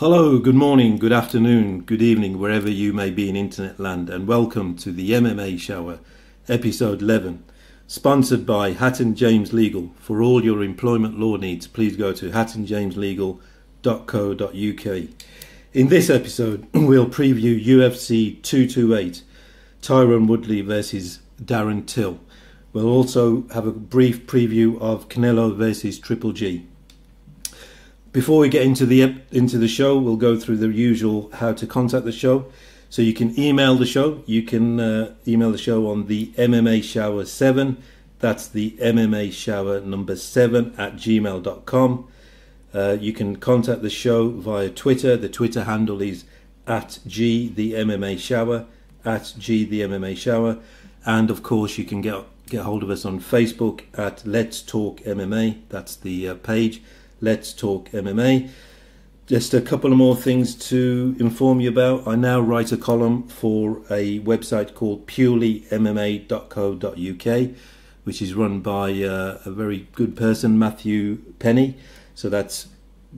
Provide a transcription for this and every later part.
Hello, good morning, good afternoon, good evening, wherever you may be in internet land, and welcome to the MMA Shower, episode 11, sponsored by Hatton James Legal. For all your employment law needs, please go to hattonjameslegal.co.uk. In this episode, we'll preview UFC 228, Tyron Woodley versus Darren Till. We'll also have a brief preview of Canelo versus Triple G. Before we get into the into the show, we'll go through the usual how to contact the show. So you can email the show. You can uh, email the show on the MMA Shower Seven. That's the MMA Shower number seven at gmail.com. Uh, you can contact the show via Twitter. The Twitter handle is at G the MMA Shower at G the MMA Shower, and of course you can get get hold of us on Facebook at Let's Talk MMA. That's the uh, page. Let's Talk MMA. Just a couple of more things to inform you about. I now write a column for a website called purelymma.co.uk, which is run by uh, a very good person, Matthew Penny. So that's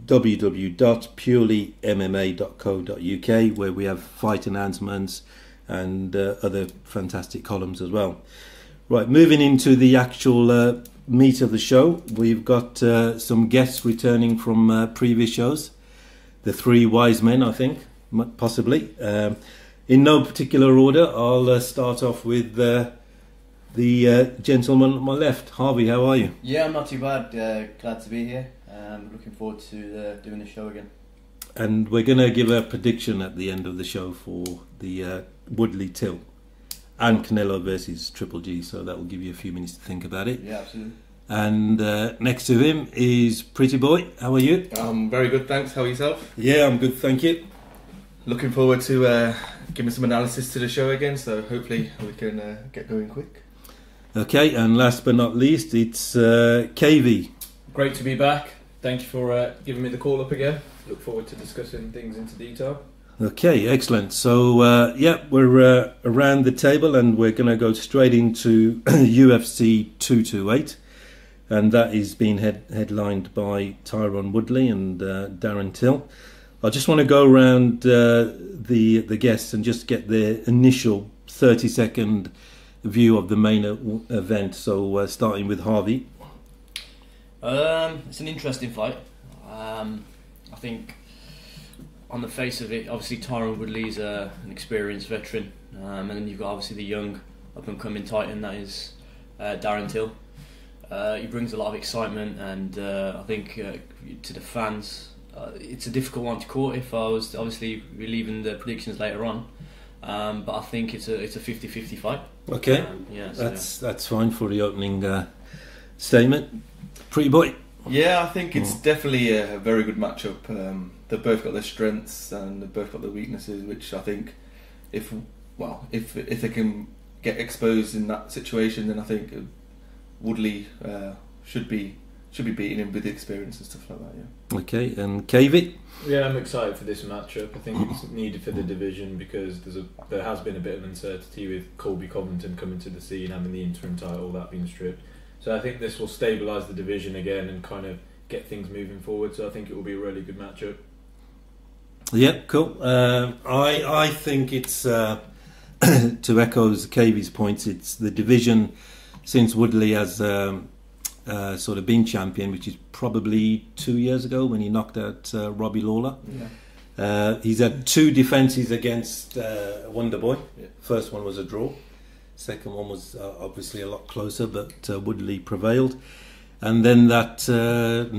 www.purelymma.co.uk, where we have fight announcements and uh, other fantastic columns as well. Right, moving into the actual uh, meat of the show, we've got uh, some guests returning from uh, previous shows. The three wise men, I think, possibly. Um, in no particular order, I'll uh, start off with uh, the uh, gentleman on my left. Harvey, how are you? Yeah, I'm not too bad. Uh, glad to be here. Um, looking forward to doing the show again. And we're going to give a prediction at the end of the show for the Woodley Till and Canelo versus Triple G. So that will give you a few minutes to think about it. Yeah, absolutely. And uh, next to him is Pretty Boy. How are you? I'm very good, thanks. How are yourself? Yeah, I'm good, thank you. Looking forward to uh, giving some analysis to the show again. So hopefully we can uh, get going quick. Okay, and last but not least, it's uh, KV. Great to be back. Thank you for uh, giving me the call up again. Look forward to discussing things into detail. Okay, excellent. So, uh, yeah, we're uh, around the table and we're going to go straight into UFC 228. And that is being head- headlined by Tyron Woodley and uh, Darren Till. I just want to go around uh, the the guests and just get their initial 30 second view of the main event. So, uh, starting with Harvey. Um, it's an interesting fight. Um, I think on the face of it, obviously Tyron Woodley's uh, an experienced veteran, um, and then you've got obviously the young up and coming Titan that is uh, Darren Till. Uh, he brings a lot of excitement, and uh, I think uh, to the fans, uh, it's a difficult one to call. If I was obviously leaving the predictions later on, um, but I think it's a it's a 50-50 fight. Okay, um, yeah, so that's that's fine for the opening statement. Pretty boy. Yeah, I think it's mm. definitely a very good matchup. Um, they've both got their strengths and they've both got their weaknesses, which I think, if well, if if they can get exposed in that situation, then I think Woodley uh, should be should be beating him with the experience and stuff like that. Yeah. Okay, and KV. Yeah, I'm excited for this matchup. I think it's needed for the division because there's a there has been a bit of uncertainty with Colby Covington coming to the scene, having the interim title that being stripped. So I think this will stabilise the division again and kind of get things moving forward. So I think it will be a really good matchup. Yeah, cool. Uh, I I think it's uh, to echo KV's points. It's the division since Woodley has um, uh, sort of been champion, which is probably two years ago when he knocked out uh, Robbie Lawler. Yeah. Uh, he's had two defences against uh, Wonder Boy. Yeah. First one was a draw. Second one was uh, obviously a lot closer, but uh, Woodley prevailed. And then that uh,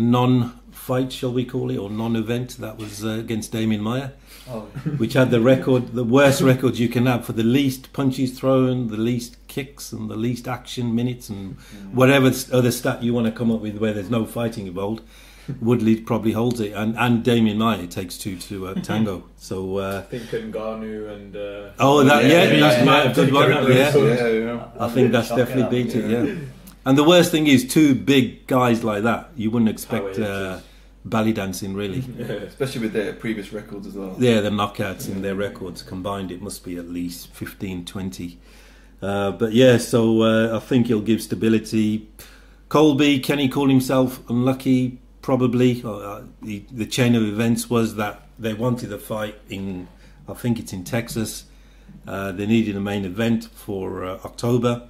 non-fight, shall we call it, or non-event, that was uh, against Demian Maia, oh. which had the record, the worst record you can have for the least punches thrown, the least kicks, and the least action minutes, and whatever other stat you want to come up with where there's no fighting involved. Woodley probably holds it, and and Demian Maia takes two to uh, tango. So uh, I think Ngannou and uh, oh that yeah, yeah, yeah that's a good one. Yeah. yeah, yeah, I think that's definitely beat it. Yeah. And the worst thing is two big guys like that. You wouldn't expect uh, belly dancing really, especially with their previous records as well. Yeah, the knockouts in their records combined, it must be at least 15, 20. Uh, but yeah, so uh, I think he'll give stability. Colby, can he call himself unlucky? probably. Uh, the, the chain of events was that they wanted a fight in, I think it's in Texas. Uh, they needed a main event for uh, October.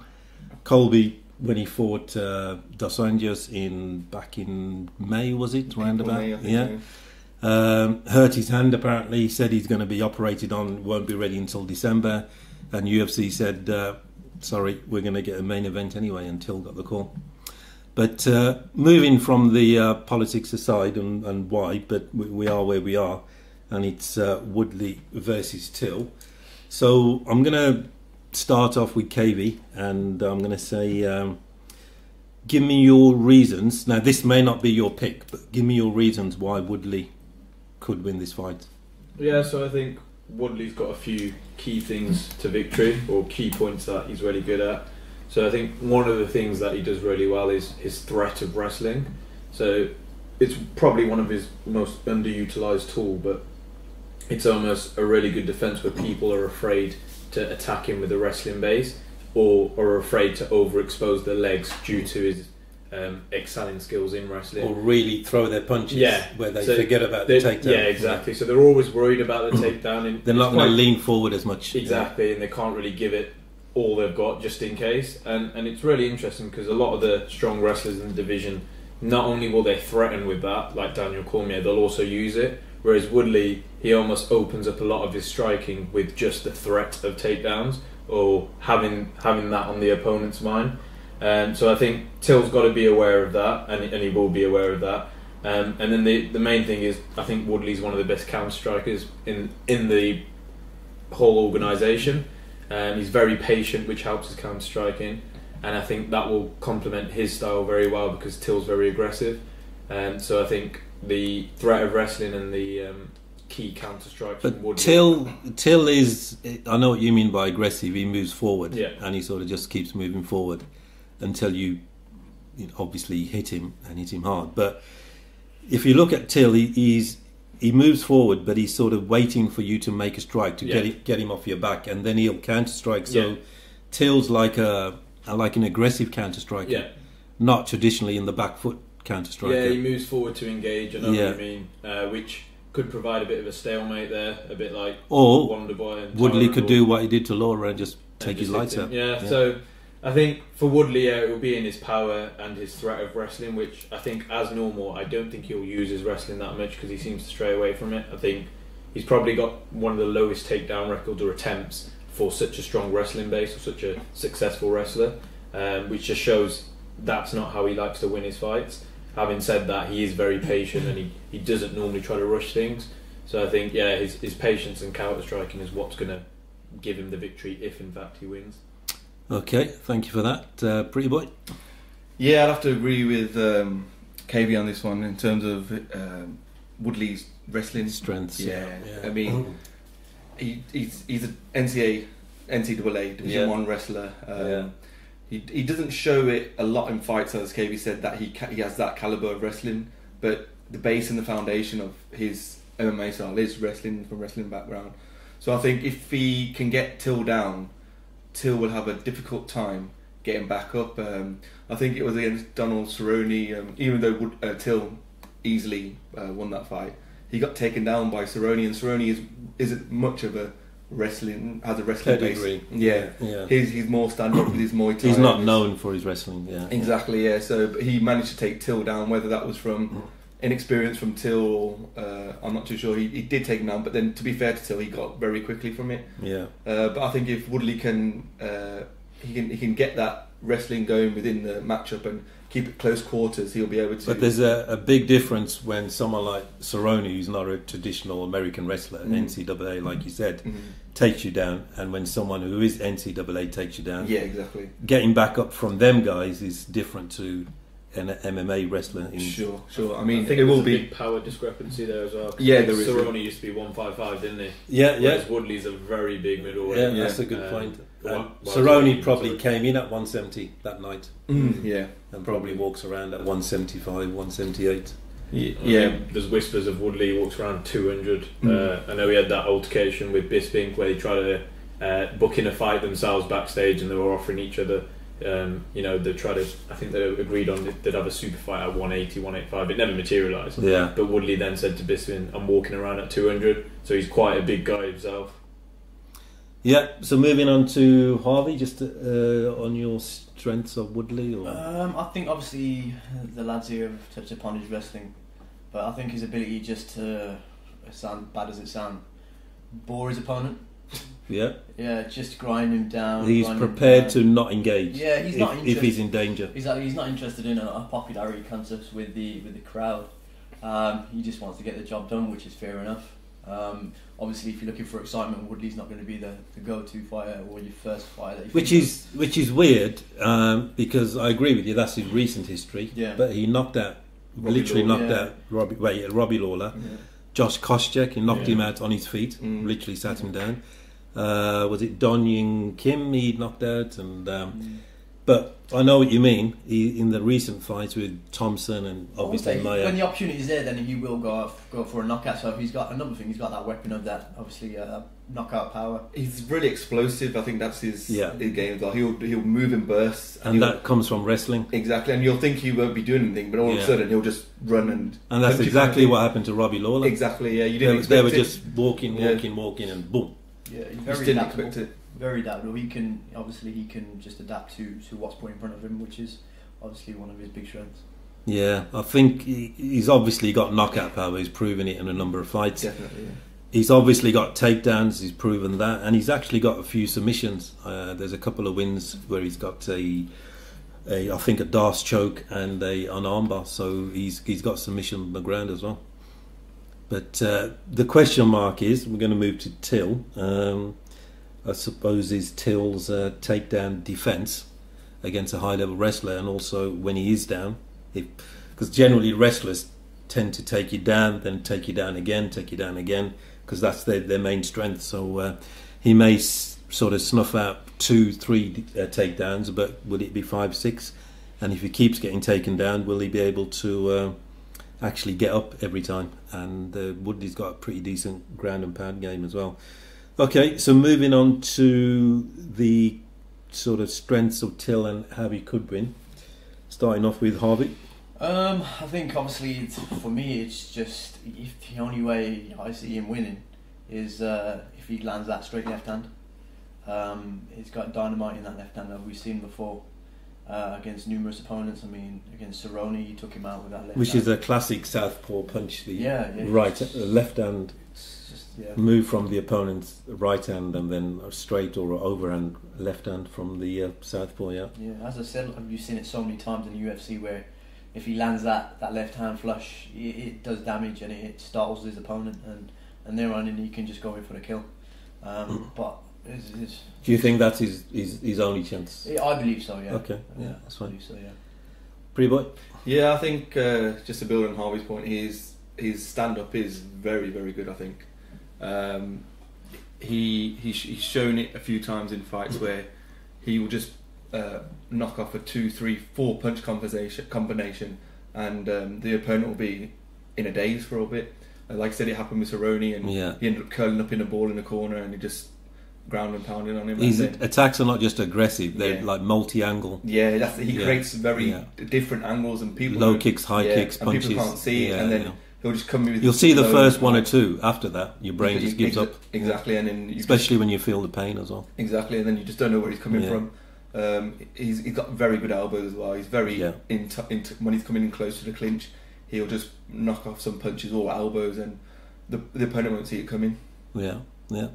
Colby, when he fought uh, Dos Anjos in back in May, was it roundabout? May, I think, yeah. Um, hurt his hand apparently. He said he's going to be operated on, won't be ready until December. And UFC said, uh, sorry, we're going to get a main event anyway until got the call. But uh, moving from the uh, politics aside and, and why, but we, we, are where we are, and it's uh, Woodley versus Till. So I'm going to start off with KV, and I'm going to say, um, give me your reasons. Now, this may not be your pick, but give me your reasons why Woodley could win this fight. Yeah, so I think Woodley's got a few key things to victory, or key points that he's really good at. So I think one of the things that he does really well is his threat of wrestling. So it's probably one of his most underutilized tool, but it's almost a really good defense where people are afraid to attack him with a wrestling base or are afraid to overexpose their legs due to his um, excelling skills in wrestling. Or really throw their punches Yeah. where they So forget about the takedown. Yeah, exactly. So they're always worried about the takedown. And They're not going to lean forward as much. Exactly, and they can't really give it all they've got just in case. And and it's really interesting because a lot of the strong wrestlers in the division, not only will they threaten with that, like Daniel Cormier, they'll also use it. Whereas Woodley, he almost opens up a lot of his striking with just the threat of takedowns or having having that on the opponent's mind. Um, so I think Till's got to be aware of that, and, and he will be aware of that. Um, and then the the main thing is, I think Woodley's one of the best counter strikers in in the whole organisation. Um, he's very patient, which helps his counter striking, and I think that will complement his style very well because Till's very aggressive. Um, so I think the threat of wrestling and the um, key counter strikes But Till Till is I know what you mean by aggressive. He moves forward, Yeah. and he sort of just keeps moving forward until you, you know, obviously hit him and hit him hard. But if you look at Till, he, he's he moves forward, but he's sort of waiting for you to make a strike to get Yeah. it, get him off your back, and then he'll counter strike. So Yeah. Till's like a like an aggressive counter striker, yeah, not traditionally in the back foot counter striker. yeah, he moves forward to engage. I know Yeah. what you mean, uh, which could provide a bit of a stalemate there, a bit like or Wonder Boy. And Woodley could do what he did to Lawler and just and take his just hit lights out. Yeah, so I think for Woodley, yeah, it will be in his power and his threat of wrestling, which I think, as normal, I don't think he'll use his wrestling that much because he seems to stray away from it. I think he's probably got one of the lowest takedown records or attempts for such a strong wrestling base or such a successful wrestler, um, which just shows that's not how he likes to win his fights. Having said that, he is very patient and he, he doesn't normally try to rush things. So I think, yeah, his, his patience and counter striking is what's going to give him the victory if, in fact, he wins. Okay, thank you for that, uh, pretty boy. Yeah, I'd have to agree with um, KV on this one in terms of um, Woodley's wrestling Strengths. Yeah, yeah. I mean, he, he's he's an NCAA, NCAA Division Yeah. One wrestler. Um, Yeah. He he doesn't show it a lot in fights, as KV said that he ca- he has that caliber of wrestling, but the base and the foundation of his MMA style is wrestling from wrestling background. So I think if he can get Till down, Till will have a difficult time getting back up. Um, I think it was against Donald Cerrone, um, even though Wood, uh, Till easily uh, won that fight, he got taken down by Cerrone, and Cerrone is isn't much of a wrestling has a wrestling Pedigree. base. Yeah, yeah. he's he's more stand up with his Muay Thai. He's not known for his wrestling. Yeah, Exactly, yeah. So but he managed to take Till down, whether that was from inexperience from Till or uh, I'm not too sure. He, he did take him down, but then to be fair to Till, he got very quickly from it. Yeah, Uh, but I think if Woodley can uh, he can he can get that wrestling going within the matchup and keep it close quarters, he'll be able to. but there's a, a big difference when someone like Cerrone, who's not a traditional American wrestler, Mm. NCAA, like you said, Mhm. takes you down, and when someone who is NCAA takes you down, Yeah, exactly. getting back up from them guys is different to MMA wrestler. In, Sure, sure. I mean, I think it will a be. big power discrepancy there as well. Yeah, there is. Cerrone used to be 155, didn't he? Yeah, yeah, Woodley's a very big middleweight. yeah, Yeah. That's a good Um, point. wha- And wha- Cerrone probably came in at 170 that night, Mm, yeah, and probably walks around at 175, 178. yeah, I yeah. mean, there's whispers of Woodley walks around 200. Mm. Uh, I know he had that altercation with Bisping where he tried to uh, book in a fight themselves backstage and they were offering each other Um, you know, they tried to. I think they agreed on they'd have a super fight at 180, 185. It never materialised. Yeah. But Woodley then said to Bisping, "I'm walking around at 200." So he's quite a big guy himself. Yeah. So moving on to Harvey, just uh, on your strengths of Woodley, or Um, I think obviously the lads here have touched upon his wrestling, but I think his ability just to sound bad as it sounds, bore his opponent. Yeah, Yeah, just grind him down. he's prepared down. to not engage. Yeah, he's if, not if he's in danger. He's like, he's not interested in a, a popularity contest with the with the crowd. Um, he just wants to get the job done, which is fair enough. Um, obviously, if you're looking for excitement, Woodley's not going to be the, the go-to fighter or your first fighter. You Which is which is weird um, because I agree with you. That's his recent history. Yeah. But he knocked out, Robbie literally knocked Yeah. out Robbie, wait, Robbie Lawler. Yeah. Josh Koscheck, he knocked Yeah. him out on his feet. Mm. Literally sat him down. Uh, was it Dong Hyun Kim he knocked out? And um, of- but I know what you mean. He, in the recent fights with Thompson and obviously say Maia. when the opportunity is there, then he will go off, go for a knockout. So he's got another thing, he's got that weapon of that, obviously uh, knockout power. He's really explosive. I think that's his, Yeah. his game. Like he'll he'll move in bursts, and he'll- that comes from wrestling. exactly. And you'll think he won't be doing anything, but all of a sudden he'll just run and And that's exactly what happened to Robbie Lawler. Exactly. Yeah, you They, didn't. were- they were it. just walking, Yeah. walking, walking, and boom. Yeah, he's very just didn't adaptable. expect it. Very adaptable. He can obviously he can just adapt to, to what's put in front of him, which is obviously one of his big strengths. Yeah, I think he, he's obviously got knockout power. He's proven it in a number of fights. Definitely. Yeah. He's obviously got takedowns. He's proven that, and he's actually got a few submissions. Uh, there's a couple of wins where he's got a, a I think a D'Arce choke and a an armbar. So he's he's got submission on the ground as well. But uh, the question mark is, we're going to move to Till. Um, I suppose is Till's uh, takedown defense against a high level wrestler, and also when he is down, because generally wrestlers tend to take you down, then take you down again, take you down again, because that's their, their main strength. So uh, he may s- sort of snuff out two, three uh, takedowns, but will it be five, six? And if he keeps getting taken down, will he be able to uh, actually get up every time? And uh, Woodley's got a pretty decent ground and pound game as well. Okay, so moving on to the sort of strengths of Till and how he could win. Starting off with Harvey. Um, I think obviously for me it's just the only way I see him winning is uh, if he lands that straight left hand. Um, he's got dynamite in that left hand that we've seen before uh, against numerous opponents. I mean, against Cerrone, he took him out with that left Which hand. is a classic southpaw punch. The Yeah, yeah, right, uh, left hand just, yeah. move from the opponent's right hand, and then a straight or overhand left hand from the uh, southpaw. Yeah, Yeah, as I said, you've seen it so many times in the UFC where if he lands that, that left hand flush, it, it does damage and it, it startles his opponent, and and thereon and he can just go in for the kill. Um, but it's, it's, do you think that's his his, his only chance? I believe so. Yeah. Okay, yeah, that's I fine. believe so. Yeah. Pretty boy. Yeah, I think uh, just to build on Harvey's point, his his stand up is very very good. I think um, he he's, he's shown it a few times in fights where he will just uh, knock off a two, three, four punch combination, combination and um, the opponent will be in a daze for a bit. Uh, like I said, it happened with Cerrone, and Yeah. he ended up curling up in a ball in the corner, and he just ground and pounding on him. His attacks are not just aggressive; they're Yeah. like multi-angle, yeah, that's, he Yeah. creates very Yeah. different angles, and people low kicks, high kicks, and punches. people can't see, it, and then yeah. he'll just come with. You'll see the first one or two. After that, your brain just gives exa- up, Exactly, and then you especially when you feel the pain as well. exactly, and then you just don't know where he's coming from. Um, he's he's got very good elbows as well. He's very in, t- in t- when he's coming in close to the clinch, he'll just knock off some punches or elbows, and the the opponent won't see it coming. Yeah, yeah.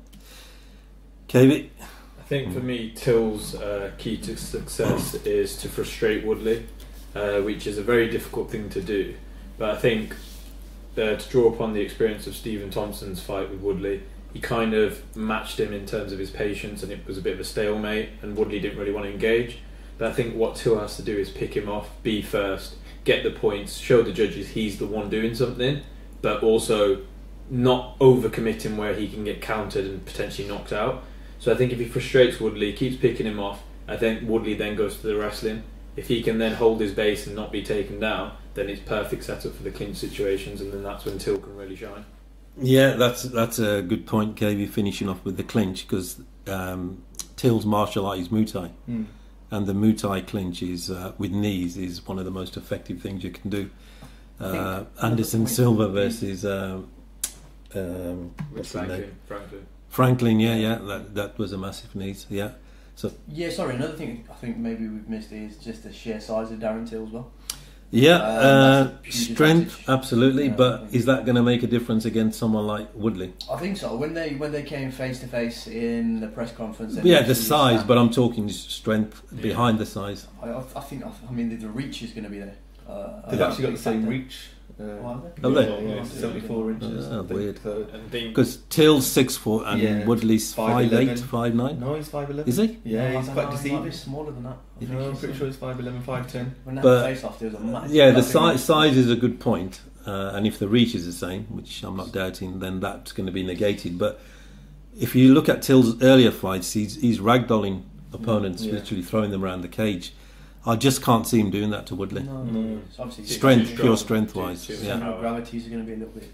I think for me, Till's uh, key to success is to frustrate Woodley, uh, which is a very difficult thing to do. But I think uh, to draw upon the experience of Stephen Thompson's fight with Woodley, he kind of matched him in terms of his patience, and it was a bit of a stalemate. And Woodley didn't really want to engage. But I think what Till has to do is pick him off, be first, get the points, show the judges he's the one doing something, but also not overcommitting where he can get countered and potentially knocked out. So I think if he frustrates Woodley, keeps picking him off, I think Woodley then goes to the wrestling. If he can then hold his base and not be taken down, then it's perfect setup for the clinch situations, and then that's when Till can really shine. Yeah, that's that's a good point, KV. Finishing off with the clinch because um, Till's martial art is Muay Thai, and the Muay Thai clinch is uh, with knees is one of the most effective things you can do. Uh, Anderson Silva versus um, um, With what's his name? Franklin, Franklin. Franklin. Yeah, yeah, that that was a massive need, Yeah, So Yeah, sorry. Another thing I think maybe we've missed is just the sheer size of Darren Till as well. yeah. Um, Uh, that's a huge strength, advantage. absolutely, Yeah, but is that going to make a difference against someone like Woodley? I think so. When they when they came face to face in the press conference, Yeah, the size, but I'm talking strength Yeah. behind the size. I, I I think I mean the, the reach is going to be there. Uh, They've actually got the same factor. reach. Uh, Oh, they? Have they? Yeah, yeah, Oh, 74 inches. Oh, I think. weird. So, Because Till's six foot and Yeah. Woodley's five 5'11". eight, five nine. no, he's 5'11. Is he? Yeah, No, he's quite know, he might deceiving. smaller than that. I no, I'm he's- pretty sure he's 5'11, 5'10. When that But- face off, there was a massive. Yeah, the gap size size is a good point, uh, and if the reach is the same, which I'm not doubting, then that's going to be negated. But if you look at Till's earlier fights, he's he's ragdolling opponents, Yeah. literally throwing them around the cage. I just can't see him doing that to Woodley. No, No. obviously Strength, Too pure strong. strength wise. Too- too Yeah, Center gravities are going to be a little bit.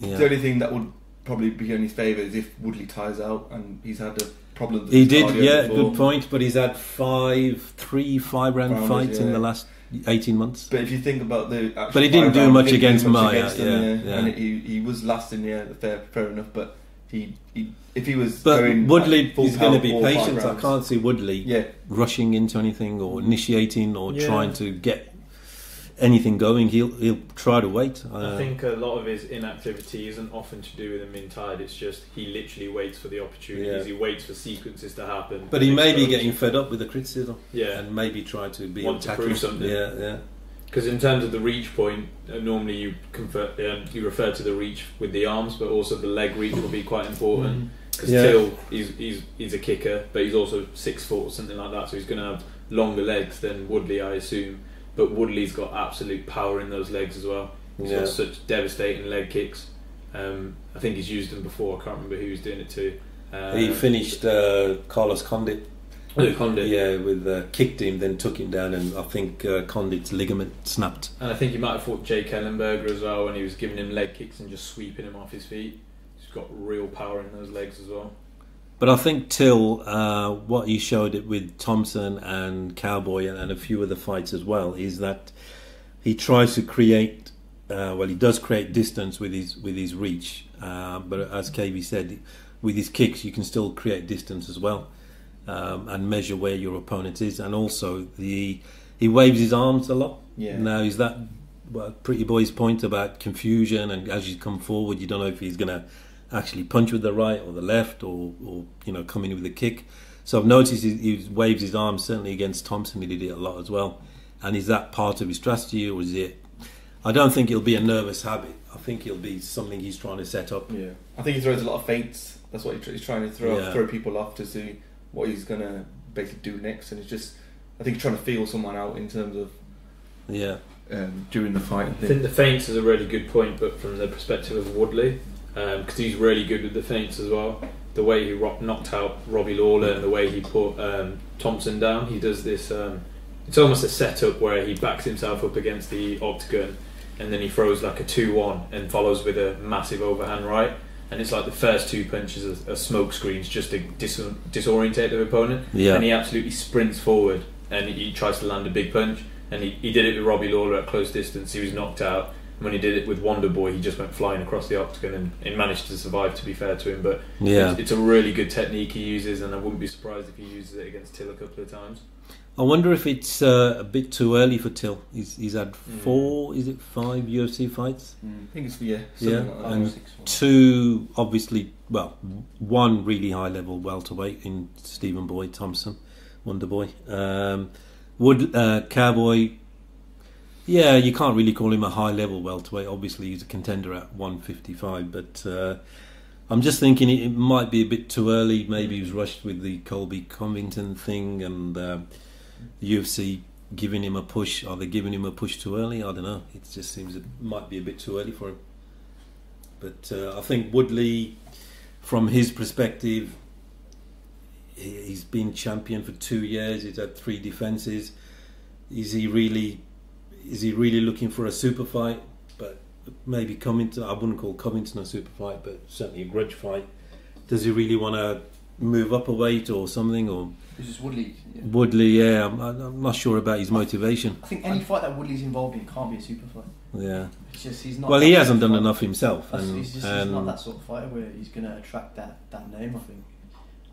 The only thing that would probably be in his favour is if Woodley ties out and he's had a problem. He did, yeah, before. good point. But he's had five, three, five round Rounders, fights in the last eighteen months. But if you think about the, actual But he didn't do much he didn't against Maia, against him, yeah, yeah. and he he was last in the air, fair fair enough. But he, he if he was But going Woodley at is going to be patient. I can't see Woodley Yeah, rushing into anything or initiating or Yeah. trying to get anything going. He'll he'll try to wait. Uh, I think a lot of his inactivity isn't often to do with him being tired. It's just he literally waits for the opportunities. Yeah. He waits for sequences to happen. but he may be getting fed up with the criticism yeah. and maybe try to be Want to prove something. Yeah, yeah. Because in terms of the reach point, uh, normally you convert, um, you refer to the reach with the arms, but also the leg reach will be quite important. Because Yeah. Till, he's, he's he's a kicker, but he's also six foot or something like that, so he's going to have longer legs than Woodley, I assume. But Woodley's got absolute power in those legs as well. He's Yeah. got such devastating leg kicks. Um, I think he's used them before. I can't remember who he was doing it to. Uh, he finished uh, Carlos Condit. Luke Condit. Yeah, with uh, kicked him, then took him down, and I think uh, Condit's ligament snapped. And I think he might have fought Jake Ellenberger as well when he was giving him leg kicks and just sweeping him off his feet. He's got real power in those legs as well. But I think Till, uh, what he showed it with Thompson and Cowboy and, and a few other fights as well, is that he tries to create. Uh, well, he does create distance with his with his reach, uh, but as KV said, with his kicks you can still create distance as well, um, and measure where your opponent is, and also the he waves his arms a lot. yeah. Now is that well, Pretty Boy's point about confusion and as you come forward, you don't know if he's going to actually punch with the right or the left or, or you know come in with a kick. So I've noticed he, he waves his arms certainly against Thompson. He did it a lot as well. And is that part of his strategy or is it? I don't think it'll be a nervous habit. I think it'll be something he's trying to set up. Yeah, I think he throws a lot of feints. That's what he's trying to throw Yeah. throw people off to see what he's gonna basically do next, and it's just I think he's trying to feel someone out in terms of Yeah, um, during the fight. I I think. think the feints is a really good point, but from the perspective of Woodley, because he's really good with the feints as well. The way he ro- knocked out Robbie Lawler and the way he put um, Thompson down, he does this. Um, it's almost a setup where he backs himself up against the octagon, and then he throws like a two-one and follows with a massive overhand right. And it's like the first two punches are, are smoke screens just to dis- disorientate the opponent. yeah. and he absolutely sprints forward and he tries to land a big punch. And he, he did it with Robbie Lawler at close distance. He was knocked out. And when he did it with Wonder Boy, he just went flying across the octagon and, and managed to survive. To be fair to him, but yeah. it's, it's a really good technique he uses, and I wouldn't be surprised if he uses it against Till a couple of times. I wonder if it's uh, a bit too early for Till. He's, he's had Mm. four, is it five UFC fights? Mm, I think it's yeah, Yeah, like that. and Six two obviously well one really high level welterweight in Stephen Boyd Thompson Wonder Boy um, Wood uh, Cowboy yeah you can't really call him a high level welterweight obviously he's a contender at 155 but uh, I'm just thinking it, might be a bit too early maybe he was rushed with the Colby Covington thing and uh, the UFC giving him a push are they giving him a push too early I don't know it just seems it might be a bit too early for him but uh, I think Woodley, from his perspective, he, he's been champion for two years. He's had three defenses. Is he really? Is he really looking for a super fight? But maybe Covington. I wouldn't call Covington a super fight, but certainly a grudge fight. Does he really want to move up a weight or something, or It's just Woodley. yeah. Woodley. Yeah, I'm, I'm not sure about his motivation. I think any fight that Woodley's involved in can't be a super fight. Yeah. It's just he's not. Well, he hasn't done fighter. enough himself, That's- and, he's just he's not that sort of fighter where he's going to attract that, that name. I think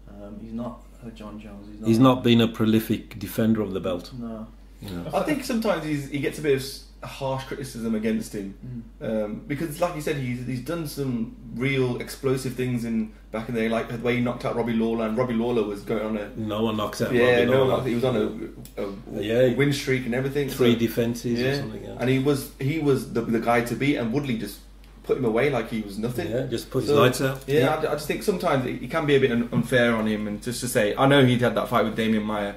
um, he's not a Jon Jones. He's not. he's not been a prolific defender of the belt. No. You know. I think sometimes he's, he gets a bit of harsh criticism against him Mm. um, because, like you said, he's, he's done some real explosive things in back in the day, like the way he knocked out Robbie Lawler, and Robbie Lawler was going on a No one knocks out. yeah, Robbie no, Lawler. he was on a, a, Yeah. win streak and everything. three so- defenses or yeah, something. Yeah. and he was he was the, the guy to beat, and Woodley just put him away like he was nothing. yeah, just put his lights out. Yeah, I, I just think sometimes it, it can be a bit unfair on him, and just to say, I know he'd had that fight with Demian Maia,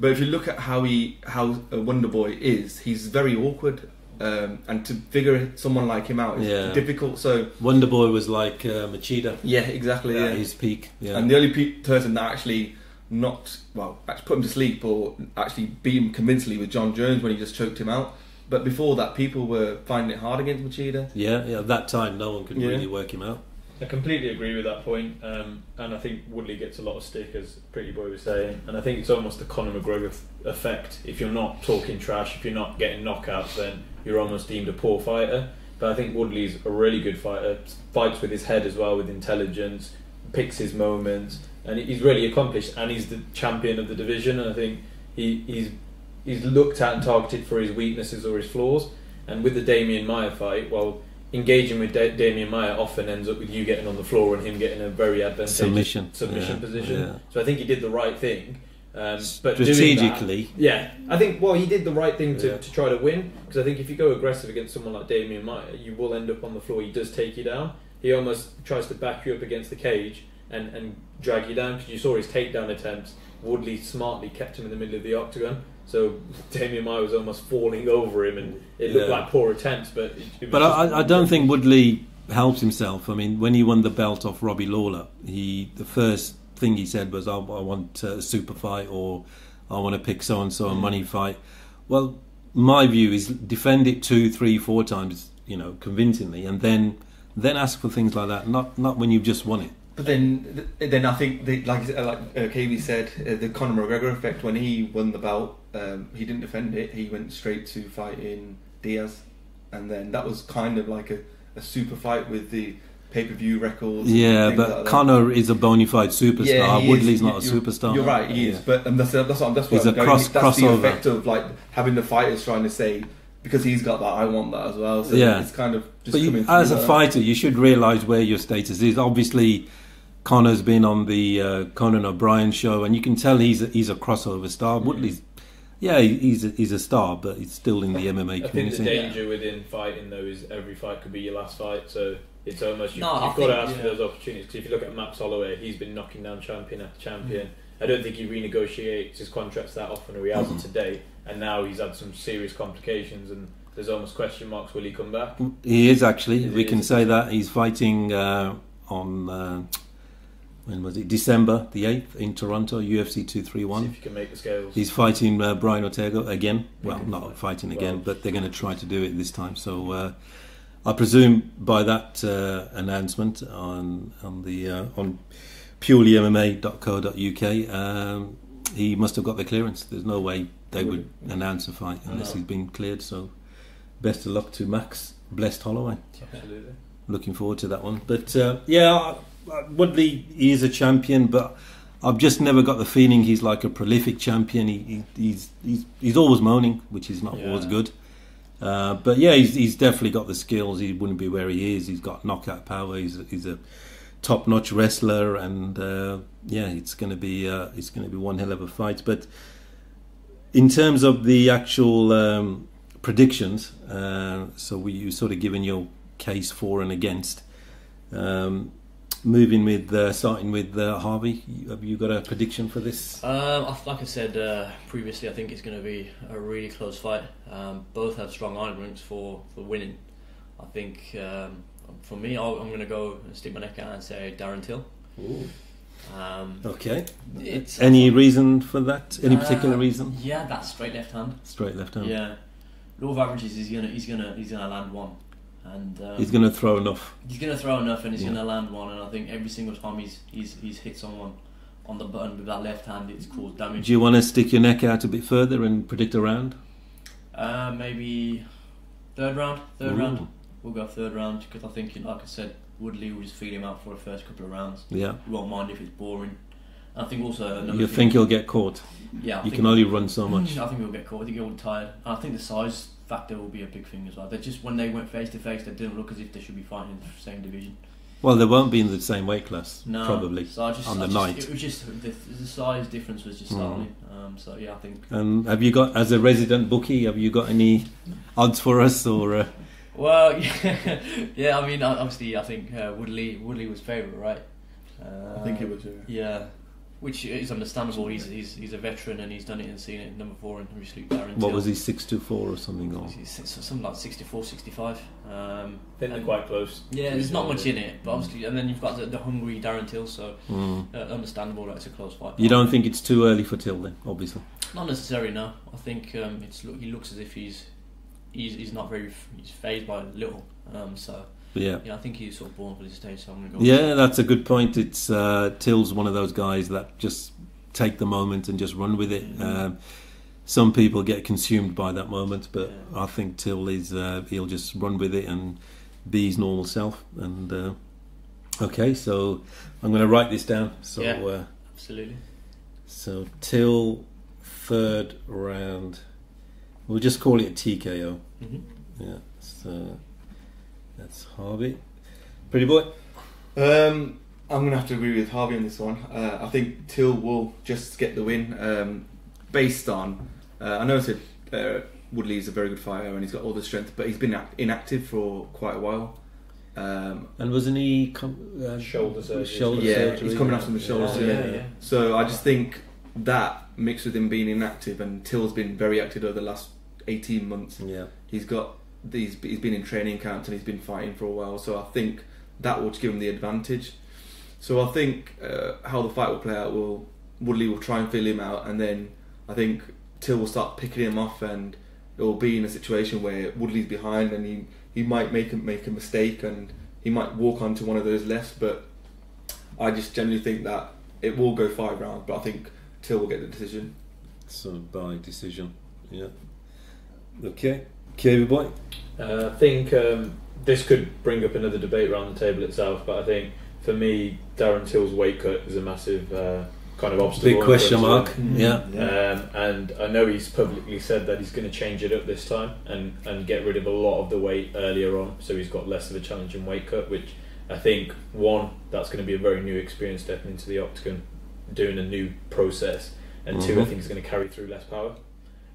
but if you look at how he how uh, Wonder Boy is, he's very awkward, um, and to figure someone like him out is Yeah. difficult. So Wonder Boy was like uh, Machida yeah, exactly. at Yeah. his peak. Yeah. And the only pe- person that actually knocked, well, actually put him to sleep or actually beat him convincingly was Jon Jones when he just choked him out. But before that, people were finding it hard against Machida. yeah, yeah. At that time, no one could Yeah. really work him out. I completely agree with that point, um, and I think Woodley gets a lot of stick, as Pretty Boy was saying, and I think it's almost the Conor McGregor effect. If you're not talking trash, if you're not getting knockouts, then you're almost deemed a poor fighter. But I think Woodley's a really good fighter, fights with his head as well, with intelligence, picks his moments, and he's really accomplished. And he's the champion of the division, and I think he, he's he's looked at and targeted for his weaknesses or his flaws. And with the Demian Maia fight, well, engaging with da- Demian Maia often ends up with you getting on the floor and him getting a very advantageous Submission. submission Yeah, position. yeah. So I think he did the right thing. Um, but doing that- Strategically, yeah, I think well he did the right thing to, Yeah. to try to win because I think if you go aggressive against someone like Demian Maia, you will end up on the floor. He does take you down. He almost tries to back you up against the cage and, and drag you down because you saw his takedown attempts. Woodley smartly kept him in the middle of the octagon, so Demian Maia was almost falling over him, and it looked Yeah. like poor attempts. But it, it was but I, I don't think Woodley helps himself. I mean, when he won the belt off Robbie Lawler, he the first thing he said was, "I, I want a super fight," or "I want to pick so and so a money fight." Well, my view is defend it two, three, four times, you know, convincingly, and then then ask for things like that. Not not when you've just won it. But then, then I think, they, like like uh, KV said, uh, the Conor McGregor effect. When he won the belt, um, he didn't defend it. He went straight to fighting Diaz, and then that was kind of like a, a super fight with the pay per view records. Yeah, but like that. Conor is a bona fide superstar. Yeah, Woodley's is. not a You're- superstar. You're right, he is. But um, that's that's what, that's what I'm going. cross- that's the effect of like having the fighters trying to say because he's got that, I want that as well. So Yeah. it's kind of just But you, as a that. fighter, you should realise where your status is. Obviously, Conor's been on the uh, Conan O'Brien show, and you can tell he's a, he's a crossover star. Woodley's, yeah, he's a, he's a star, but he's still in the MMA I think the community. danger within fighting though is every fight could be your last fight. So it's almost you, No, I you've got to think- ask for those opportunities. Because if you look at Max Holloway, he's been knocking down champion after champion. Mm. I don't think he renegotiates his contracts that often, or he Mm-hmm. hasn't today. And now he's had some serious complications, and there's almost question marks: Will he come back? He is actually. He we is. can say that he's fighting uh, on uh, when was it? December the eighth in Toronto, UFC 231. See if you can make the scales. He's fighting uh, Brian Ortega again. Well, not fighting again, Well- but they're going to try to do it this time. So uh, I presume by that uh, announcement on on the uh, on purelymma.co.uk, um, he must have got the clearance. There's no way they would announce a fight unless No. he's been cleared. So best of luck to Max Blessed Holloway Absolutely. looking forward to that one. But uh, yeah, I- Woodley he is a champion, but I've just never got the feeling he's like a prolific champion. He, he, he's, he's he's always moaning, which is not Yeah. always good. Uh, but yeah, he's, he's definitely got the skills. He wouldn't be where he is. He's got knockout power. He's a, he's a top-notch wrestler, and uh, yeah, it's going to be uh, it's going to be one hell of a fight. But in terms of the actual um, predictions, uh, so we you sort of given your case for and against. Um, moving with uh, starting with uh, Harvey, have you got a prediction for this? Um, like I said uh, previously, I think it's going to be a really close fight. Um, both have strong arguments for, for winning. I think um, for me, I'll, I'm going to go and stick my neck out and say Darren Till. Um, Okay. it's Any reason for that? Any particular Uh, reason? Yeah, that straight left hand. Straight left hand. Yeah, law of averages. He's gonna he's gonna he's gonna land one, and um, He's going to throw enough. he's gonna throw enough, and he's Yeah. gonna land one. And I think every single time he's he's he's hit someone, on the button with that left hand, it's caused damage. Do you want to stick your neck out a bit further and predict a round? Uh, maybe third round. Third Ooh. round. We'll go third round because I think, like I said, Woodley will just feed him out for the first couple of rounds. Yeah. We won't mind if it's boring. And I think also another You thing- think he'll get caught? yeah, I You think- can only run so much. I think we'll get caught. I think he'll get tired. And I think the size factor will be a big thing as well. They just when they went face to face, they didn't look as if they should be fighting in the same division. Well, they won't be in the same weight class, No, probably. So I just, on I the just- night. it was just the, the size difference was just Mm. Um, so yeah, I think. And have you got, as a resident bookie, have you got any odds for us or? Uh, Well, yeah, yeah. I mean, obviously, I think uh, Woodley Woodley was favourite, right? Uh, I think it was. Uh, Yeah, which is understandable. He's, he's he's a veteran and he's done it and seen it. Number four and obviously Darren. what was he, six to four or something? Or? He's- he's Something like 64, 65. Um, I think they're quite close. Yeah, there's not much in it, Mm. but obviously, and then you've got the, the hungry Darren Till, so Mm. uh, understandable that it's a close fight. You don't think it's too early for Till then, obviously. Not necessarily, no. I think um, it's look, he looks as if he's he's, he's not very he's phased by little. Um, so But yeah. yeah, I think he's sort of born for this stage. So I'm gonna go. Yeah, that's a good point. It's uh, Till's one of those guys that just take the moment and just run with it. Mhm. Um, some people get consumed by that moment, but Yeah. I think Till is uh, he'll just run with it and be his normal self. And uh, okay, so I'm going to write this down. So Yeah. uh, absolutely. so Till third round. We'll just call it a TKO. hmm Yeah. So that's Harvey. Pretty boy. Um, I'm going to have to agree with Harvey on this one. Uh, I think Till will just get the win um, based on. Uh, I know I said uh, Woodley's a very good fighter and he's got all the strength, but he's been inactive for quite a while. Um, And wasn't he com- uh, Shoulder surgery. Shoulder yeah, surgery. he's coming off from the shoulder. So, yeah, yeah. So I just think that mixed with him being inactive and Till's been very active over the last 18 months. Yeah. He's got these. He's been in training camps and he's been fighting for a while. So I think that will give him the advantage. So I think uh, how the fight will play out will Woodley will try and fill him out, and then I think Till will start picking him off, and it will be in a situation where Woodley's behind, and he he might make a, make a mistake, and he might walk onto one of those lefts. But I just generally think that it will go five rounds, but I think Till will get the decision. So by decision. Yeah. Okay. Kirby boy. Uh, I think um, this could bring up another debate around the table itself, but I think for me, Darren Till's weight cut is a massive uh, kind of obstacle. Big question for us. mark. Yeah. Um, and I know he's publicly said that he's going to change it up this time and, and get rid of a lot of the weight earlier on, so he's got less of a challenging weight cut. Which I think one, that's going to be a very new experience stepping into the octagon, doing a new process, and two, I Mhm. think he's going to carry through less power.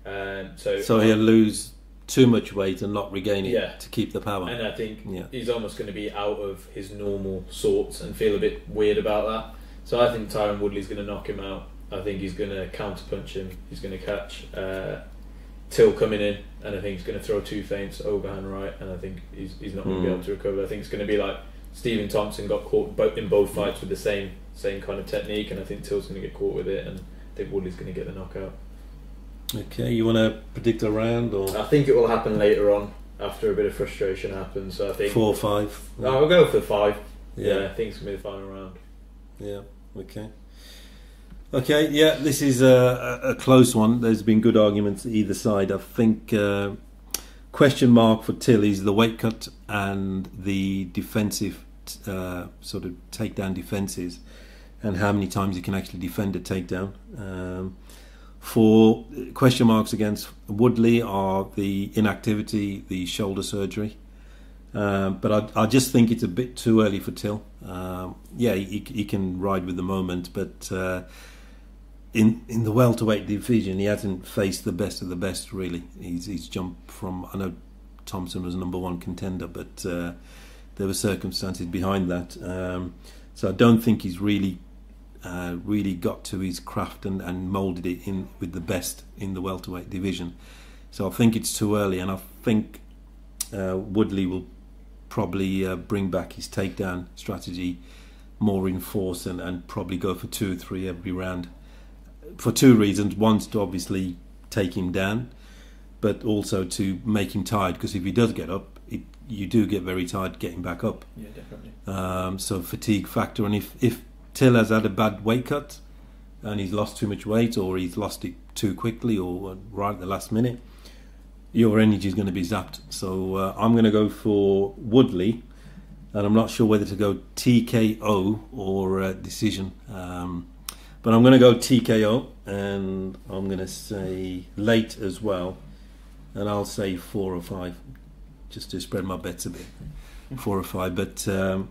Um, so So he'll lose too much weight and not regain it Yeah. to keep the power. and I think Yeah. he's almost going to be out of his normal sorts and feel a bit weird about that. So I think Tyron Woodley's going to knock him out. I think he's going to counter punch him. He's going to catch uh, Till coming in, and I think he's going to throw two feints overhand right, and I think he's, he's not going to be Mm. able to recover. I think it's going to be like Stephen Thompson got caught in both fights with the same same kind of technique, and I think Till's going to get caught with it, and I think Woodley's going to get the knockout. Okay, you want to predict a round or I think it will happen later on after a bit of frustration happens. So I think four or five? I'll go for five. Yeah, Yeah. I think it's to be the final round. Yeah. Okay. Okay. Yeah, this is a, a a close one. There's been good arguments either side. I think uh, question mark for Till is the weight cut and the defensive uh, sort of takedown defenses, and how many times you can actually defend a takedown. Um, for question marks against Woodley are the inactivity, the shoulder surgery. Um, but I, I just think it's a bit too early for Till. Um, yeah, he, he can ride with the moment, but uh, in in the welterweight division, he hasn't faced the best of the best. Really, he's he's jumped from. I know Thompson was a number one contender, but uh, there were circumstances behind that. Um, so I don't think he's really uh, really got to his craft and, and moulded it in with the best in the welterweight division. So I think it's too early, and I think uh, Woodley will probably uh, bring back his takedown strategy more in force and, and probably go for two or three every round for two reasons. One's to obviously take him down, but also to make him tired because if he does get up, it, you do get very tired getting back up. Yeah, definitely. Um, so fatigue factor, and if if Till has had a bad weight cut, and he's lost too much weight or he's lost it too quickly or right at the last minute, your energy is going to be zapped. So uh, I'm going to go for Woodley, and I'm not sure whether to go TKO or uh, decision. Um, but I'm going to go TKO, and I'm going to say late as well, and I'll say four or five, just to spread my bets a bit. Four or five, but um,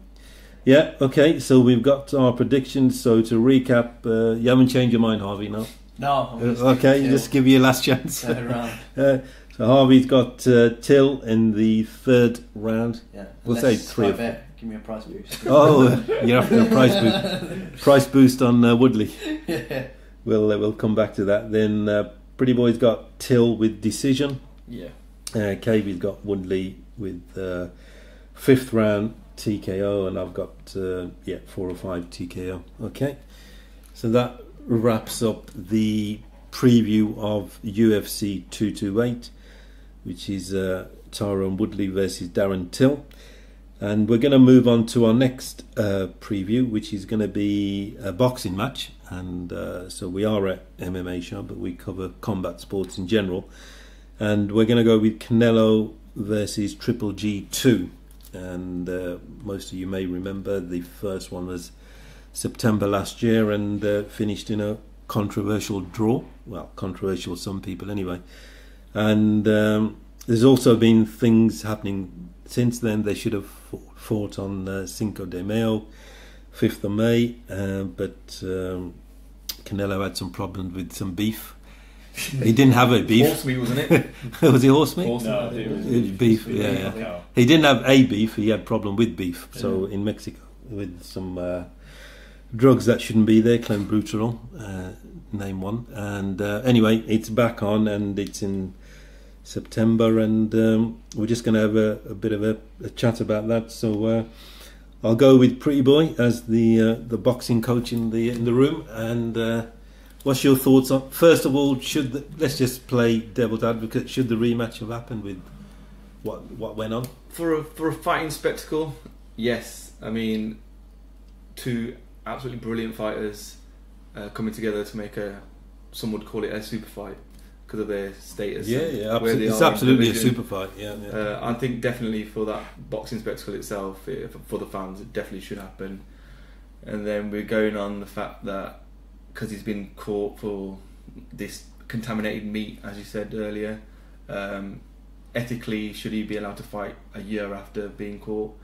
yeah, okay. So we've got our predictions. So to recap, uh, you haven't changed your mind, Harvey, no? No. I'm Uh, okay, stick just give you your last chance. third round. Uh, so Harvey's got uh, Till in the third round. Yeah. We'll say three bet. Give me a price boost. Oh, uh, you're after a price boost. Price boost on uh, Woodley. yeah. We'll uh, we'll come back to that. Then uh, Pretty Boy's got Till with decision. Yeah. Uh, KV's got Woodley with uh, fifth round TKO, and I've got uh, yeah four or five TKO. Okay, so that wraps up the preview of UFC 228, which is uh, Tyron Woodley versus Darren Till. And we're going to move on to our next uh, preview, which is going to be a boxing match. And uh, so we are at MMA show, but we cover combat sports in general. And we're going to go with Canelo versus Triple G2. And uh, most of you may remember the first one was September last year and uh, finished in a controversial draw. Well, controversial, some people anyway. And um, there's also been things happening since then. They should have fought, on uh, Cinco de Mayo, 5th of May, uh, but um, Canelo had some problems with some beef. He didn't have a beef. Horse meat, wasn't it? was it horse meat? Horse No, meat. it was- It was beef, yeah, yeah. No. He didn't have a beef. He had problem with beef. So in Mexico, with some uh, drugs that shouldn't be there, clenbuterol, uh, name one. And uh, anyway, it's back on, and it's in September, and um, we're just going to have a, a bit of a, a chat about that. So uh, I'll go with Pretty Boy as the uh, the boxing coach in the in the room, and. What's your thoughts on? First of all, should the, let's just play devil's advocate. Should the rematch have happened with what what went on? For a for a fighting spectacle, yes. I mean, two absolutely brilliant fighters uh, coming together to make a some would call it a super fight because of their status. Yeah, yeah, absolutely. It's absolutely a super fight. Yeah, yeah. Uh, I think definitely for that boxing spectacle itself, it, for the fans, it definitely should happen. And then we're going on the fact that because he's been caught for this contaminated meat, as you said earlier, um, ethically, should he be allowed to fight a year after being caught?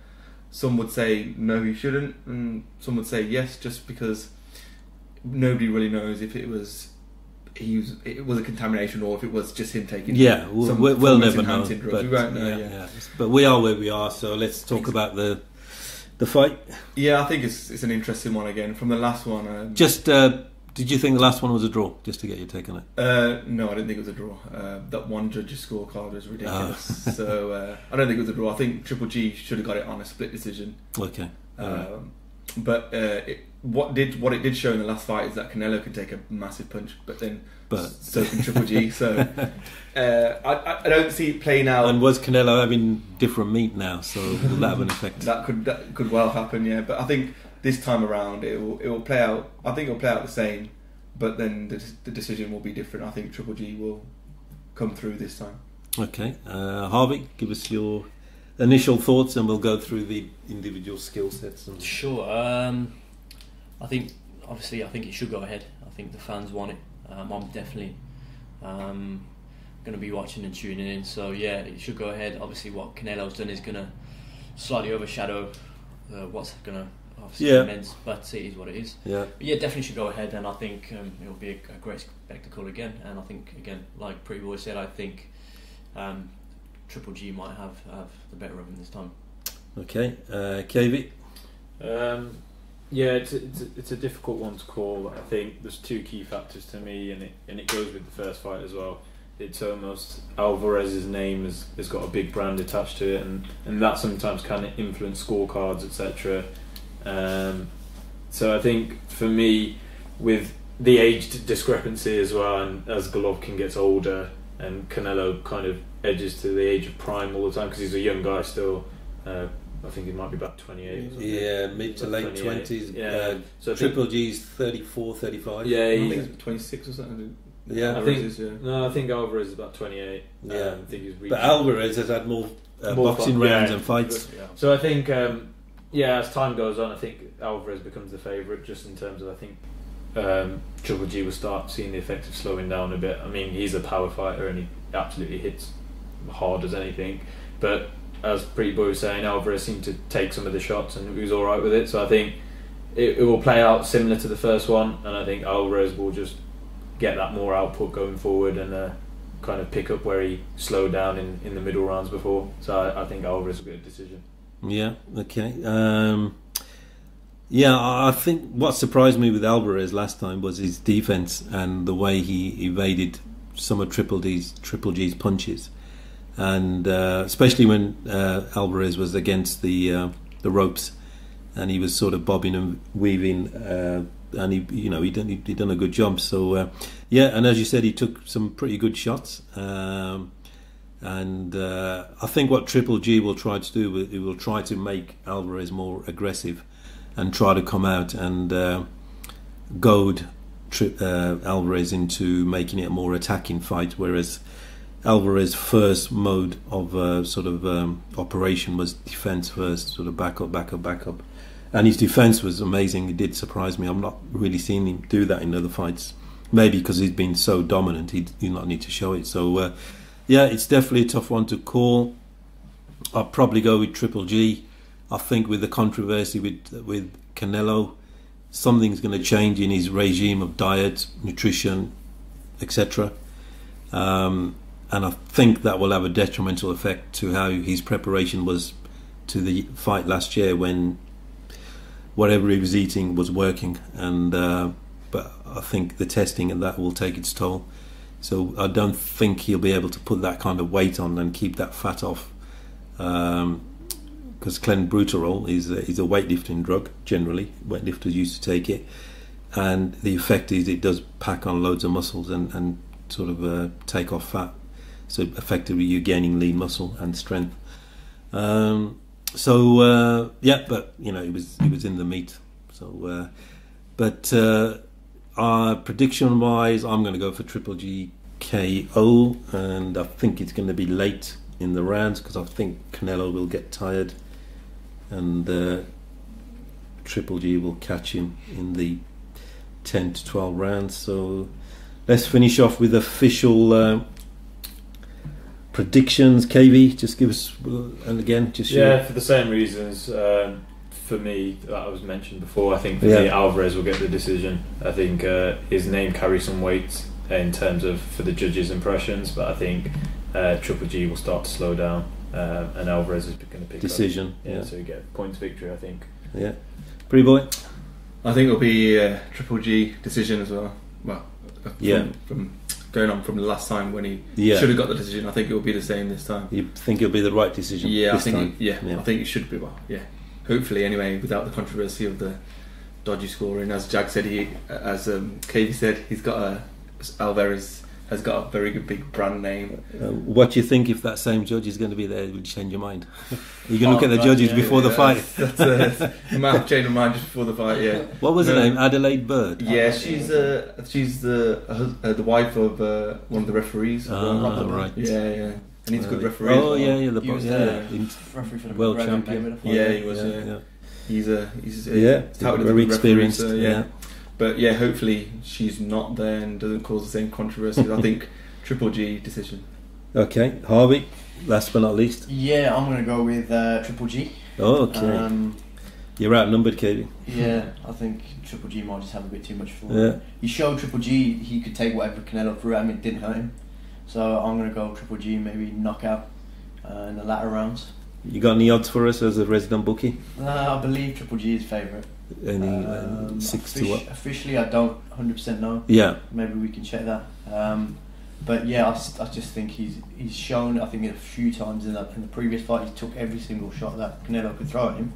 Some would say no, he shouldn't, and some would say yes, just because nobody really knows if it was. He was, it was a contamination, or if it was just him taking yeah, we'll, some we'll, never know. But, We won't know, yeah, yeah. yeah. but we are where we are. So let's talk about the the fight. Yeah, I think it's it's an interesting one again. From the last one, um, Just uh, did you think the last one was a draw? Just to get your take on it. uh, no, I didn't think it was a draw. Uh, that one judge's scorecard was ridiculous. so uh, I don't think it was a draw. I think Triple G should have got it on a split decision. Okay. Um, but uh, it, what did what it did show in the last fight is that Canelo can take a massive punch, but then But so can Triple G. So uh, I, I- I don't see it playing out. and was Canelo having different meat now? So will that have an effect? That could that could well happen, yeah. But I think this time around it will it will play out. I think it will play out the same, but then the, the decision will be different. I think Triple G will come through this time. Okay, uh, Harvey, give us your initial thoughts, and we'll go through the individual skill sets. And Sure. Um, I think obviously I think it should go ahead. I think the fans want it. Um, I'm definitely um, going to be watching and tuning in. So yeah, it should go ahead. Obviously, what Canelo's done is going to slightly overshadow uh, what's going to obviously Yeah. immense, but it is what it is. yeah, But yeah, definitely should go ahead, and I think um, it'll be a, a great spectacle again. And I think again, like Pretty Boy said, I think um, Triple G might have have the better of him this time. okay, uh, KV. Um, yeah, it's a, it's, a, it's a difficult one to call. I think there's two key factors to me, and it and it goes with the first fight as well. It's almost Alvarez's name has, has got a big brand attached to it, and, and that sometimes can influence scorecards, etc. Um, so I think for me, with the age discrepancy as well, and as Golovkin gets older and Canelo kind of edges to the age of prime all the time because he's a young guy still, uh, I think it might be about 28. Or. Yeah, mid to late twenties. Yeah. Uh, So I think- Triple G's 34, 35. Yeah, I think it's 26 or something. Yeah. I Alvarez think- is, yeah. No, I think Alvarez is about 28. Yeah. Um, I think he's But Alvarez has had more, uh, More boxing fight- rounds yeah. and fights. Yeah. So I think, um, yeah, as time goes on, I think Alvarez becomes the favourite just in terms of I think um, Triple G will start seeing the effect of slowing down a bit. I mean, he's a power fighter and he absolutely hits hard as anything. But as Pretty Boy was saying, Alvarez seemed to take some of the shots and he was all right with it. So I think it, it will play out similar to the first one, and I think Alvarez will just get that more output going forward and. Uh, Kind of pick up where he slowed down in, in the middle rounds before, so I, I think Alvarez will get a decision. Yeah, okay. Um, yeah, I think what surprised me with Alvarez last time was his defense and the way he evaded some of Triple D's Triple G's punches, and uh, especially when uh, Alvarez was against the uh, the ropes, and he was sort of bobbing and weaving, uh, and he you know he done he, he done a good job. So uh, yeah, and as you said, he took some pretty good shots. Um, and uh, I think what Triple G will try to do, he will try to make Alvarez more aggressive, and try to come out and uh, goad tri- uh, Alvarez into making it a more attacking fight. Whereas Alvarez's first mode of uh, sort of um, operation was defense first, sort of back up, back up, back up, and his defense was amazing. It did surprise me. I'm not really seeing him do that in other fights. Maybe because he's been so dominant, he he not need to show it. So. Yeah, it's definitely a tough one to call. I'll probably go with Triple G. I think with the controversy with with Canelo, something's going to change in his regime of diet, nutrition, etc. Um, and I think that will have a detrimental effect to how his preparation was to the fight last year when whatever he was eating was working. And uh, but I think the testing and that will take its toll. So I don't think he'll be able to put that kind of weight on and keep that fat off. Because clenbuterol is a, is a weightlifting drug generally. Weightlifters used to take it, and the effect is it does pack on loads of muscles and, and sort of uh, take off fat. So effectively, you're gaining lean muscle and strength. Um, so uh, yeah, but you know, it was it was in the meat. So, uh, but. Uh, prediction wise, I'm going to go for Triple G KO, and I think it's going to be late in the rounds because I think Canelo will get tired, and uh, Triple G will catch him in the 10 to 12 rounds. So let's finish off with official uh, predictions. KV, just give us, uh, and again, just your- Yeah, for the same reasons. Um, for me, that was mentioned before. I think for Yeah. me, Alvarez will get the decision. I think uh, his name carries some weight in terms of for the judges' impressions, but I think uh, Triple G will start to slow down, um, and Alvarez is going to pick decision. Up. Yeah, Yeah, so you get points victory. I think. yeah. Pretty boy. I think it'll be a Triple G decision as well. Well, uh, from, Yeah. From going on from the last time when he Yeah. should have got the decision, I think it will be the same this time. You think it'll be the right decision? Yeah, I think time? It, yeah, Yeah. I think it should be. Well, yeah, hopefully anyway, without the controversy of the dodgy scoring. As Jag said, he as um, KV said, he's got a Alvarez has got a very good big brand name. Uh, what do you think if that same judge is going to be there? Would you change your mind? You can look Oh, at the right, judges yeah, before the Yeah, fight. That's, that's uh, you might have changed my mind just before the fight. Yeah, What was her name? Adalaide Byrd. yeah, she's uh, she's the uh, the wife of uh, one of the referees. Ah, right. Yeah, yeah, and he's a good referee. Oh well. yeah, yeah, the He was yeah, the in- referee for the world McGregor champion. Mayweather. Yeah, he was. yeah, uh, yeah. He's a he's a, Yeah, touted a very good referee, experienced. so, yeah. But yeah, hopefully she's not there and doesn't cause the same controversies. I think Triple G decision. Okay, Harvey. Last but not least. Yeah, I'm going to go with uh, Triple G. Oh, okay. Um, You're outnumbered, KV. yeah, I think Triple G might just have a bit too much for Yeah. He showed Triple G he could take whatever Canelo threw at him, it didn't hurt him. So I'm going to go Triple G, maybe knockout uh, in the latter rounds. You got any odds for us as a resident bookie? Uh, I believe Triple G is favourite. Any Um, six to what? Officially, I don't 100% know. Yeah, Maybe we can check that. Um, but yeah, I just think he's he's shown. I think a few times in the in the previous fight, he took every single shot that Canelo could throw at him,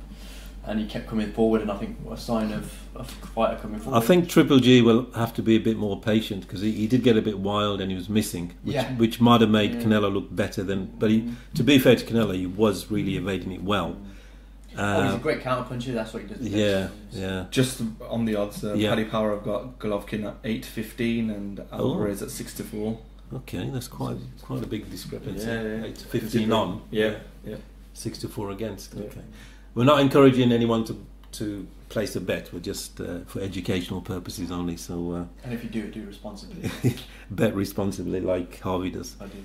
and he kept coming forward. And I think a sign of a fighter coming forward. I think Triple G will have to be a bit more patient because he, he did get a bit wild and he was missing, which, Yeah. which might have made Yeah. Canelo look better than. But he, Mm. to be fair to Canelo, he was really evading it well. oh, he's a Um, great counter puncher. That's what he does. yeah, yeah. Just on the odds, uh, Yeah. Paddy Power have got Golovkin at eight fifteen to fifteen and Oh. Alvarez at six to four. Okay, that's quite quite a big discrepancy. Yeah, yeah. Eight to fifteen on, Yeah, yeah. six to four against. Yeah. Okay, we're not encouraging anyone to to place a bet. We're just uh, for educational purposes only. So uh, And if you do it, do it responsibly. bet responsibly, like Harvey does. I do.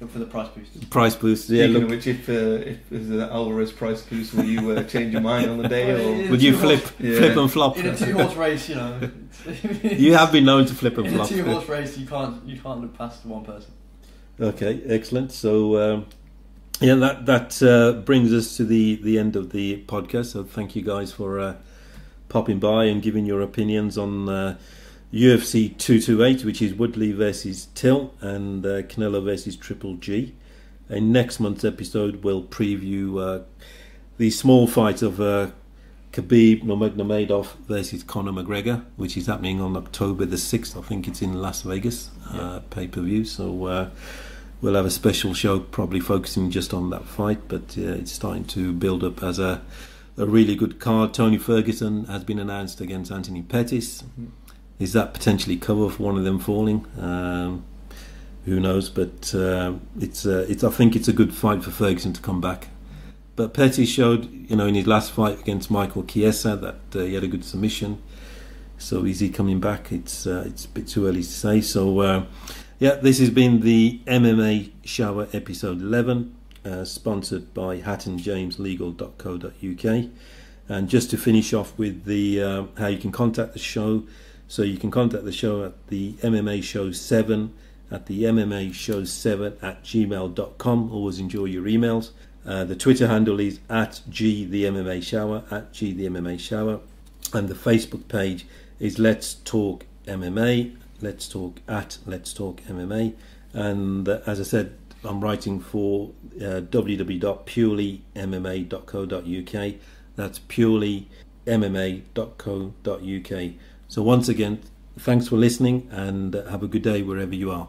Look for the price boost. Price boost. Yeah, Speaking look. of which, if uh, if there's an Alvarez price boost, will you uh, change your mind on the day? Or Would you flip, horse- Yeah. flip and flop? In a two horse race, you know. You have been known to flip and In a flop. two horse race, you can't you can't look past one person. Okay, excellent. So, um, yeah, that that uh, brings us to the the end of the podcast. So, thank you guys for uh, popping by and giving your opinions on uh, UFC 228, which is Woodley versus Till and uh, Canelo versus Triple G. In next month's episode, we'll preview uh, the small fight of uh, Khabib Nurmagomedov versus Conor McGregor, which is happening on October the 6th. I think it's in Las Vegas, uh, pay per view. So uh, we'll have a special show, probably focusing just on that fight. But uh, it's starting to build up as a, a really good card. Tony Ferguson has been announced against Anthony Pettis. Is that potentially cover for one of them falling? Um, who knows? But uh, it's uh, it's. I think it's a good fight for Ferguson to come back. But Pettis showed, you know, in his last fight against Michael Chiesa that uh, he had a good submission. So is he coming back? It's uh, it's a bit too early to say. So uh, yeah, this has been the MMA Shower episode 11, uh, sponsored by HattonJamesLegal.co.uk. And just to finish off with the uh, how you can contact the show. So you can contact the show at the MMA Show 7 at the MMA Show 7 at gmail.com. Always enjoy your emails. Uh, the Twitter handle is at G the MMA Shower, at G the MMA Shower. And the Facebook page is Let's Talk MMA, Let's Talk at Let's Talk MMA. And uh, as I said, I'm writing for uh, www.purelymma.co.uk. That's purelymma.co.uk. So once again, thanks for listening and have a good day wherever you are.